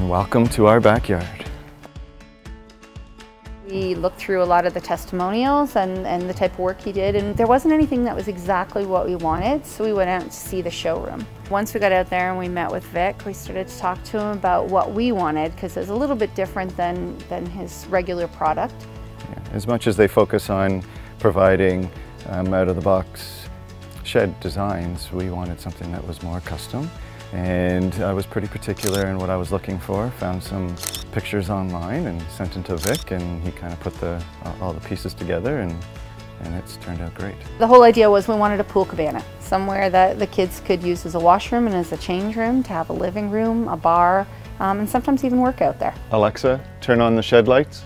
Welcome to our backyard. We looked through a lot of the testimonials and, and the type of work he did, and there wasn't anything that was exactly what we wanted, so we went out to see the showroom. Once we got out there and we met with Vic, we started to talk to him about what we wanted, because it's a little bit different than, than his regular product. Yeah, as much as they focus on providing um, out-of-the-box shed designs, we wanted something that was more custom. And I was pretty particular in what I was looking for. Found some pictures online and sent them to Vic and he kind of put the, uh, all the pieces together and, and it's turned out great. The whole idea was we wanted a pool cabana, somewhere that the kids could use as a washroom and as a change room, to have a living room, a bar, um, and sometimes even work out there. Alexa, turn on the shed lights.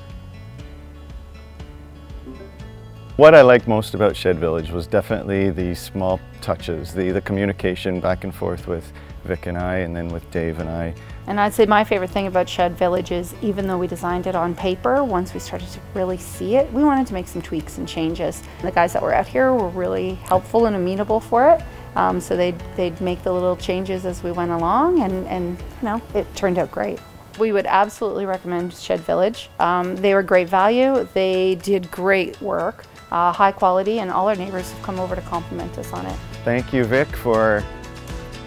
What I liked most about Shed Village was definitely the small touches, the, the communication back and forth with Vic and I and then with Dave and I. And I'd say my favorite thing about Shed Village is even though we designed it on paper, once we started to really see it, we wanted to make some tweaks and changes. The guys that were out here were really helpful and amenable for it. Um, so they'd, they'd make the little changes as we went along and, and you know, it turned out great. We would absolutely recommend Shed Village. Um, they were great value, they did great work uh, high quality, and all our neighbors have come over to compliment us on it. Thank you, Vic, for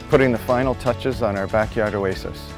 putting the final touches on our backyard oasis.